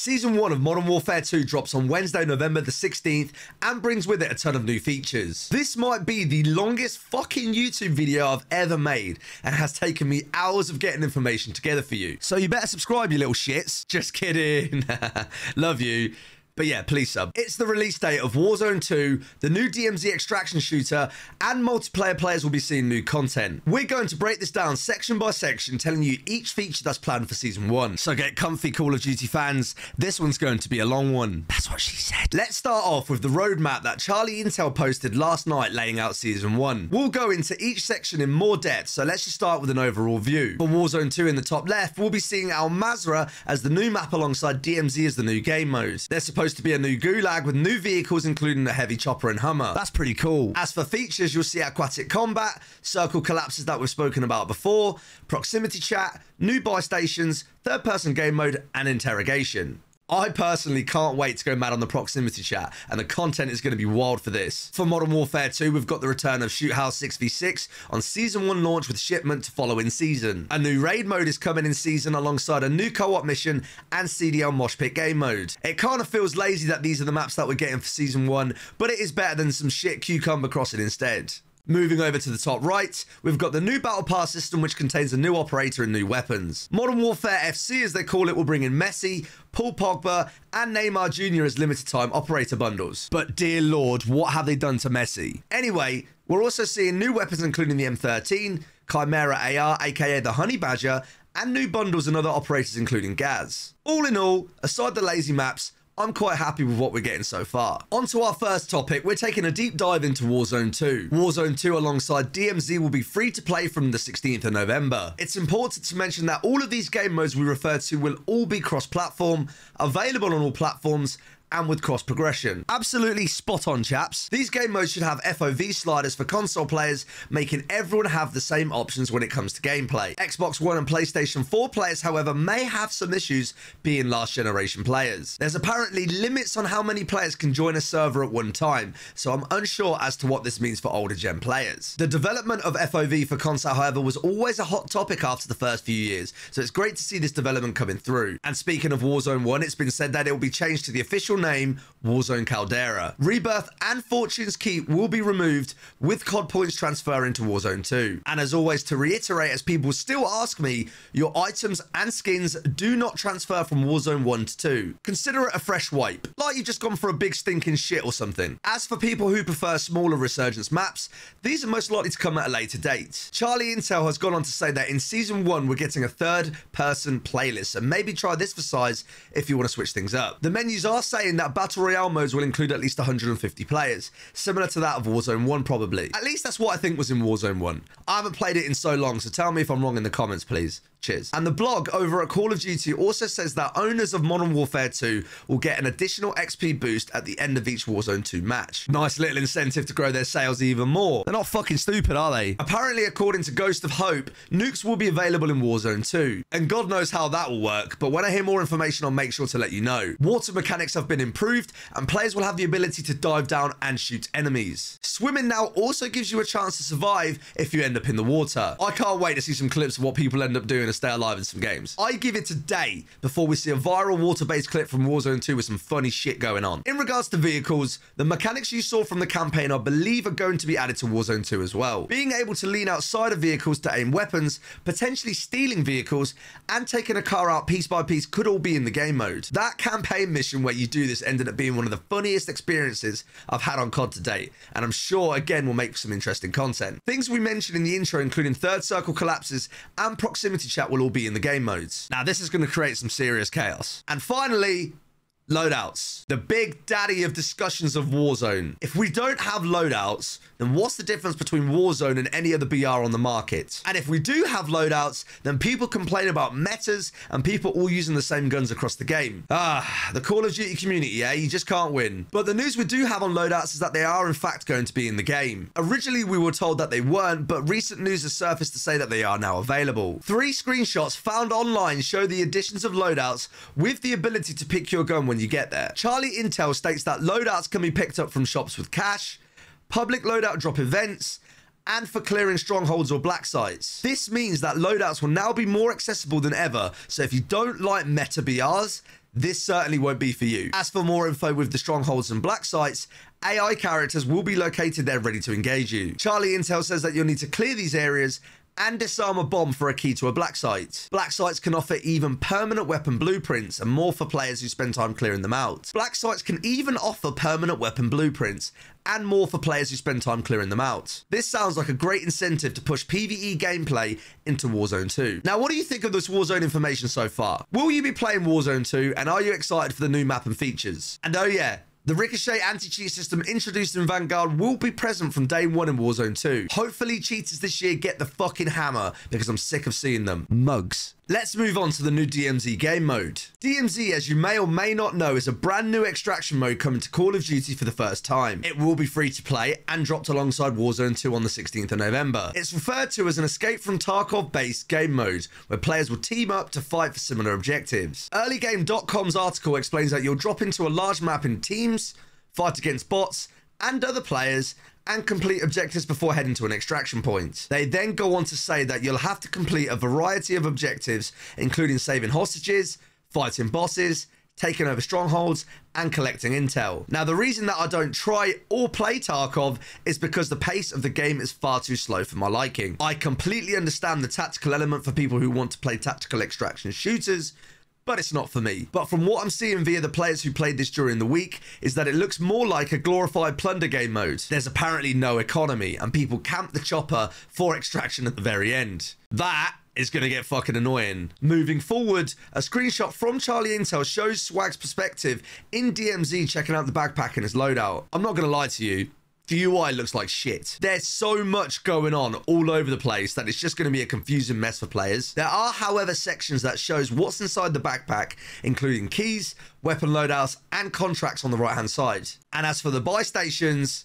Season 1 of Modern Warfare 2 drops on Wednesday, November the 16th and brings with it a ton of new features. This might be the longest fucking YouTube video I've ever made and has taken me hours of getting information together for you. So you better subscribe, you little shits. Just kidding. Love you. But yeah, please sub. It's the release date of Warzone 2, the new DMZ extraction shooter, and multiplayer players will be seeing new content. We're going to break this down section by section, telling you each feature that's planned for Season 1. So get comfy, Call of Duty fans. This one's going to be a long one. That's what she said. Let's start off with the roadmap that Charlie Intel posted last night laying out Season 1. We'll go into each section in more depth, so let's just start with an overall view. For Warzone 2 in the top left, we'll be seeing Al Mazrah as the new map alongside DMZ as the new game mode. They're supposed supposed to be a new gulag with new vehicles, including the heavy chopper and Hummer. That's pretty cool. As for features, you'll see aquatic combat, circle collapses that we've spoken about before, proximity chat, new buy stations, third person game mode, and interrogation. I personally can't wait to go mad on the proximity chat, and the content is going to be wild for this. For Modern Warfare 2, we've got the return of Shoot House 6v6 on Season 1 launch with shipment to follow in season. A new raid mode is coming in season alongside a new co-op mission and CDL Mosh Pit game mode. It kind of feels lazy that these are the maps that we're getting for Season 1, but it is better than some shit Cucumber Crossing instead. Moving over to the top right, we've got the new Battle Pass system, which contains a new operator and new weapons. Modern Warfare FC, as they call it, will bring in Messi, Paul Pogba, and Neymar Jr. as limited time operator bundles. But dear lord, what have they done to Messi? Anyway, we're also seeing new weapons, including the M13, Chimera AR, aka the Honey Badger, and new bundles and other operators, including Gaz. All in all, aside the lazy maps, I'm quite happy with what we're getting so far. On to our first topic, we're taking a deep dive into Warzone 2. Warzone 2 alongside DMZ will be free to play from the 16th of November. It's important to mention that all of these game modes we refer to will all be cross-platform, available on all platforms, and with cross progression. Absolutely spot on, chaps. These game modes should have FOV sliders for console players, making everyone have the same options when it comes to gameplay. Xbox One and PlayStation 4 players, however, may have some issues being last generation players. There's apparently limits on how many players can join a server at one time, so I'm unsure as to what this means for older gen players. The development of FOV for console, however, was always a hot topic after the first few years, so it's great to see this development coming through. And speaking of Warzone 1, it's been said that it will be changed to the official name Warzone Caldera. Rebirth and Fortune's Keep will be removed with COD points transferring to Warzone 2. And as always, to reiterate, as people still ask me, your items and skins do not transfer from Warzone 1 to 2. Consider it a fresh wipe, like you've just gone for a big stinking shit or something. As for people who prefer smaller Resurgence maps, these are most likely to come at a later date. Charlie Intel has gone on to say that in Season 1, we're getting a third person playlist, so maybe try this for size if you want to switch things up. The menus are saying that Battle Royale modes will include at least 150 players, similar to that of Warzone 1 probably. At least that's what I think was in Warzone 1. I haven't played it in so long, so tell me if I'm wrong in the comments, please. Cheers. And the blog over at Call of Duty also says that owners of Modern Warfare 2 will get an additional XP boost at the end of each Warzone 2 match. Nice little incentive to grow their sales even more. They're not fucking stupid, are they? Apparently, according to Ghost of Hope, nukes will be available in Warzone 2. And God knows how that will work, but when I hear more information, I'll make sure to let you know. Water mechanics have been improved, and players will have the ability to dive down and shoot enemies. Swimming now also gives you a chance to survive if you end up in the water. I can't wait to see some clips of what people end up doing to stay alive in some games. I give it a day before we see a viral water-based clip from Warzone 2 with some funny shit going on. In regards to vehicles, the mechanics you saw from the campaign I believe are going to be added to Warzone 2 as well. Being able to lean outside of vehicles to aim weapons, potentially stealing vehicles, and taking a car out piece by piece could all be in the game mode. That campaign mission where you do this ended up being one of the funniest experiences I've had on COD to date, and I'm sure again will make some interesting content. Things we mentioned in the intro, including third circle collapses and proximity chat, will all be in the game modes. Now, this is going to create some serious chaos. And finally, loadouts. The big daddy of discussions of Warzone. If we don't have loadouts, then what's the difference between Warzone and any other BR on the market? And if we do have loadouts, then people complain about metas and people all using the same guns across the game. Ah, the Call of Duty community, yeah, you just can't win. But the news we do have on loadouts is that they are in fact going to be in the game. Originally, we were told that they weren't, but recent news has surfaced to say that they are now available. Three screenshots found online show the additions of loadouts with the ability to pick your gun when you get there. Charlie Intel states that loadouts can be picked up from shops with cash, public loadout drop events, and for clearing strongholds or black sites. This means that loadouts will now be more accessible than ever, so if you don't like meta BRs, this certainly won't be for you. As for more info with the strongholds and black sites, AI characters will be located there ready to engage you. Charlie Intel says that you'll need to clear these areas and disarm a bomb for a key to a black site. Black sites can offer even permanent weapon blueprints and more for players who spend time clearing them out. Black sites can even offer permanent weapon blueprints and more for players who spend time clearing them out. This sounds like a great incentive to push PvE gameplay into Warzone 2. Now, what do you think of this Warzone information so far? Will you be playing Warzone 2 and are you excited for the new map and features? And oh yeah, the Ricochet anti-cheat system introduced in Vanguard will be present from day one in Warzone 2. Hopefully cheaters this year get the fucking hammer because I'm sick of seeing them. Mugs. Let's move on to the new DMZ game mode. DMZ, as you may or may not know, is a brand new extraction mode coming to Call of Duty for the first time. It will be free to play and dropped alongside Warzone 2 on the 16th of November. It's referred to as an escape from Tarkov based game mode, where players will team up to fight for similar objectives. Earlygame.com's article explains that you'll drop into a large map in teams, fight against bots, and other players and complete objectives before heading to an extraction point. They then go on to say that you'll have to complete a variety of objectives, including saving hostages, fighting bosses, taking over strongholds, and collecting intel. Now, the reason that I don't try or play Tarkov is because the pace of the game is far too slow for my liking. I completely understand the tactical element for people who want to play tactical extraction shooters, but it's not for me. But from what I'm seeing via the players who played this during the week is that it looks more like a glorified plunder game mode. There's apparently no economy and people camp the chopper for extraction at the very end. That is going to get fucking annoying. Moving forward, a screenshot from Charlie Intel shows Swagg's perspective in DMZ checking out the backpack and his loadout. I'm not going to lie to you, the UI looks like shit. There's so much going on all over the place that it's just going to be a confusing mess for players. There are, however, sections that shows what's inside the backpack, including keys, weapon loadouts, and contracts on the right-hand side. And as for the buy stations,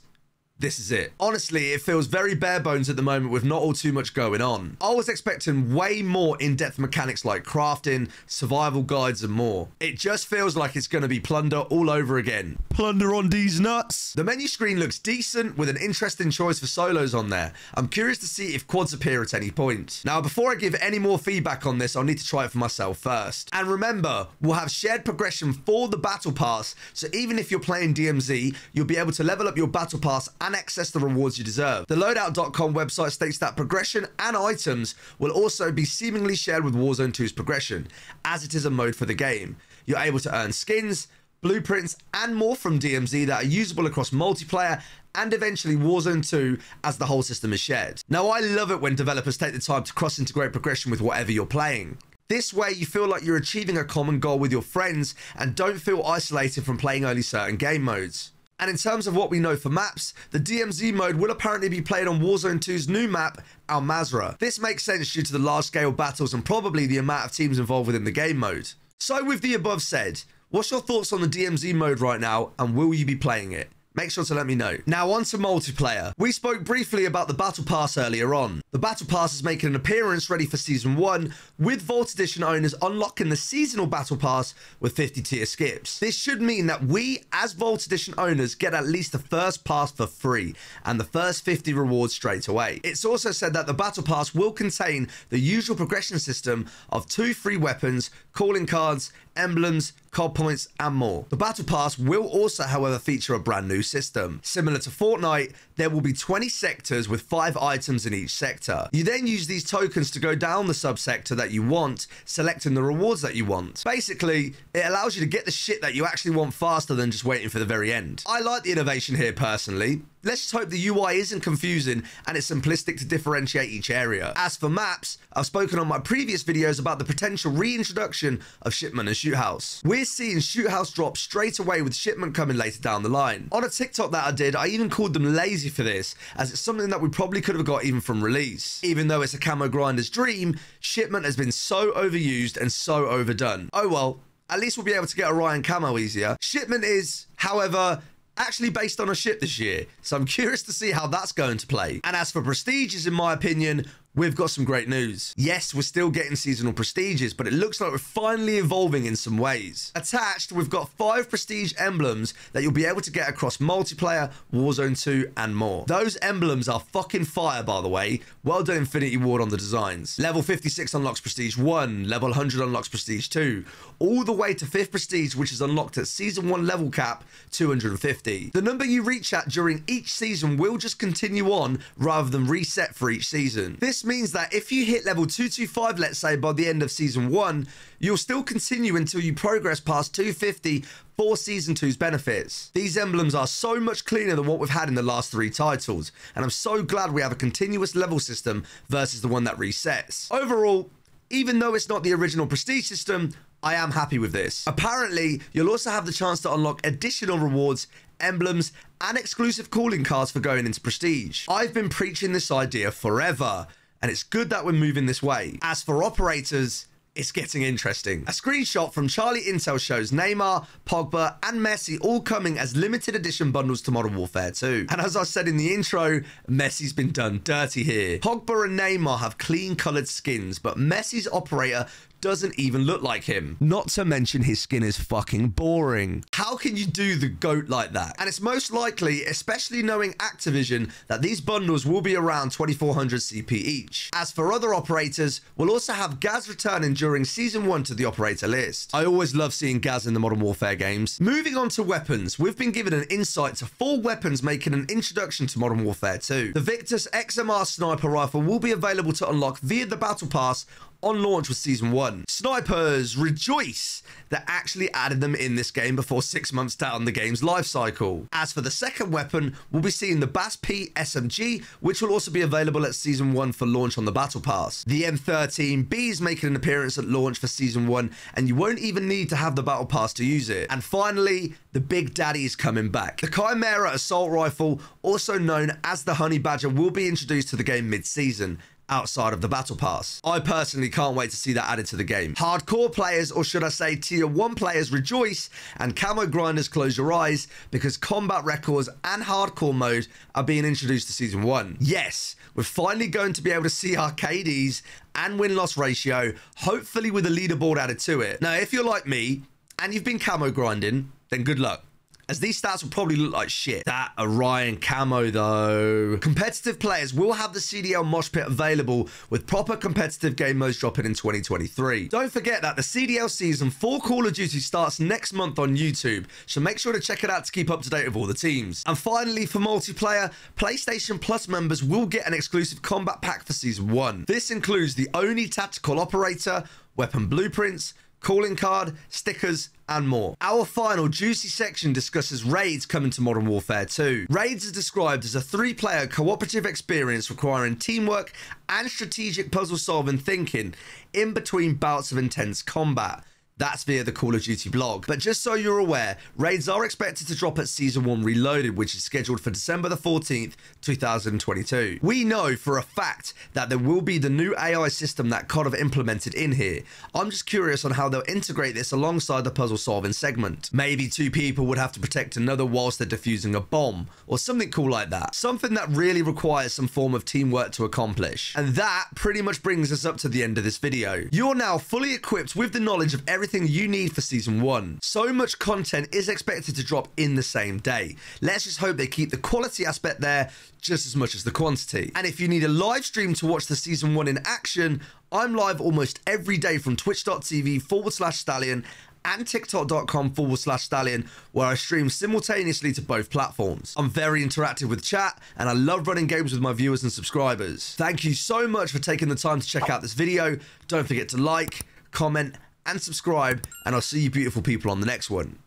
this is it. Honestly, it feels very bare bones at the moment with not all too much going on. I was expecting way more in-depth mechanics like crafting, survival guides and more. It just feels like it's going to be plunder all over again. Plunder on these nuts. The menu screen looks decent with an interesting choice for solos on there. I'm curious to see if quads appear at any point. Now, before I give any more feedback on this, I'll need to try it for myself first. And remember, we'll have shared progression for the battle pass. So even if you're playing DMZ, you'll be able to level up your battle pass and access the rewards you deserve. The loadout.com website states that progression and items will also be seemingly shared with Warzone 2's progression, as it is a mode for the game. You're able to earn skins, blueprints, and more from DMZ that are usable across multiplayer and eventually Warzone 2 as the whole system is shared. Now, I love it when developers take the time to cross integrate progression with whatever you're playing. This way, you feel like you're achieving a common goal with your friends and don't feel isolated from playing only certain game modes. And in terms of what we know for maps, the DMZ mode will apparently be played on Warzone 2's new map, Al Mazrah. This makes sense due to the large scale battles and probably the amount of teams involved within the game mode. So with the above said, what's your thoughts on the DMZ mode right now and will you be playing it? Make sure to let me know. Now on to multiplayer. We spoke briefly about the Battle Pass earlier on. The Battle Pass is making an appearance ready for Season 1, with Vault Edition owners unlocking the Seasonal Battle Pass with 50 tier skips. This should mean that we, as Vault Edition owners, get at least the first pass for free, and the first 50 rewards straight away. It's also said that the Battle Pass will contain the usual progression system of two free weapons, calling cards, emblems, COD points, and more. The Battle Pass will also, however, feature a brand new system. Similar to Fortnite, there will be 20 sectors with 5 items in each sector. You then use these tokens to go down the subsector that you want, selecting the rewards that you want. Basically, it allows you to get the shit that you actually want faster than just waiting for the very end. I like the innovation here personally. Let's just hope the UI isn't confusing and it's simplistic to differentiate each area. As for maps, I've spoken on my previous videos about the potential reintroduction of Shipment and Shoot House. We're seeing Shoot House drop straight away with Shipment coming later down the line. On a TikTok that I did, I even called them lazy for this, as it's something that we probably could have got even from release. Even though it's a camo grinder's dream, Shipment has been so overused and so overdone. Oh well, at least we'll be able to get Orion camo easier. Shipment is, however, actually based on a ship this year. So I'm curious to see how that's going to play. And as for prestiges, in my opinion, we've got some great news. Yes, we're still getting seasonal prestiges, but it looks like we're finally evolving in some ways. Attached, we've got five prestige emblems that you'll be able to get across multiplayer, Warzone 2, and more. Those emblems are fucking fire, by the way. Well done, Infinity Ward, on the designs. Level 56 unlocks Prestige 1, level 100 unlocks Prestige 2, all the way to 5th Prestige, which is unlocked at Season 1 level cap 250. The number you reach at during each season will just continue on rather than reset for each season. This means that if you hit level 225, let's say, by the end of Season 1, you'll still continue until you progress past 250 for Season 2's benefits. These emblems are so much cleaner than what we've had in the last three titles, and I'm so glad we have a continuous level system versus the one that resets. Overall, even though it's not the original prestige system, I am happy with this. Apparently, you'll also have the chance to unlock additional rewards, emblems, and exclusive calling cards for going into prestige. I've been preaching this idea forever, and it's good that we're moving this way. As for operators, it's getting interesting. A screenshot from Charlie Intel shows Neymar, Pogba, and Messi all coming as limited edition bundles to Modern Warfare 2. And as I said in the intro, Messi's been done dirty here. Pogba and Neymar have clean coloured skins, but Messi's operator doesn't even look like him. Not to mention his skin is fucking boring. How can you do the GOAT like that? And it's most likely, especially knowing Activision, that these bundles will be around 2400 CP each. As for other operators, we'll also have Gaz returning during Season 1 to the operator list. I always love seeing Gaz in the Modern Warfare games. Moving on to weapons, we've been given an insight to four weapons making an introduction to Modern Warfare 2. The Victus XMR sniper rifle will be available to unlock via the Battle Pass on launch with Season 1. Snipers rejoice that actually added them in this game before six months down the game's life cycle. As for the second weapon, we'll be seeing the BAS-P SMG, which will also be available at Season 1 for launch on the Battle Pass. The M13B is making an appearance at launch for Season 1, and you won't even need to have the Battle Pass to use it. And finally, the Big Daddy is coming back. The Chimera Assault Rifle, also known as the Honey Badger, will be introduced to the game mid-season outside of the battle pass. I personally can't wait to see that added to the game. Hardcore players, or should I say tier 1 players, rejoice and camo grinders close your eyes because combat records and hardcore mode are being introduced to season 1. Yes, we're finally going to be able to see KDs and win-loss ratio, hopefully with a leaderboard added to it. Now, if you're like me and you've been camo grinding, then good luck as these stats will probably look like shit. That Orion camo though. Competitive players will have the CDL Mosh Pit available with proper competitive game modes dropping in 2023. Don't forget that the CDL season for Call of Duty starts next month on YouTube, so make sure to check it out to keep up to date with all the teams. And finally, for multiplayer, PlayStation Plus members will get an exclusive combat pack for Season 1. This includes the only Tactical Operator, weapon blueprints, calling card, stickers, and more. Our final juicy section discusses raids coming to Modern Warfare 2. Raids are described as a three-player cooperative experience requiring teamwork and strategic puzzle solving thinking in between bouts of intense combat. That's via the Call of Duty blog. But just so you're aware, raids are expected to drop at Season 1 Reloaded, which is scheduled for December the 14th, 2022. We know for a fact that there will be the new AI system that COD have implemented in here. I'm just curious on how they'll integrate this alongside the puzzle solving segment. Maybe two people would have to protect another whilst they're defusing a bomb, or something cool like that. Something that really requires some form of teamwork to accomplish. And that pretty much brings us up to the end of this video. You're now fully equipped with the knowledge of everything everything you need for season one. So much content is expected to drop in the same day. Let's just hope they keep the quality aspect there just as much as the quantity. And if you need a live stream to watch the season one in action, I'm live almost every day from twitch.tv forward slash stallion and tiktok.com forward slash stallion, where I stream simultaneously to both platforms. I'm very interactive with chat, and I love running games with my viewers and subscribers. Thank you so much for taking the time to check out this video. Don't forget to like, comment, and subscribe, and I'll see you beautiful people on the next one.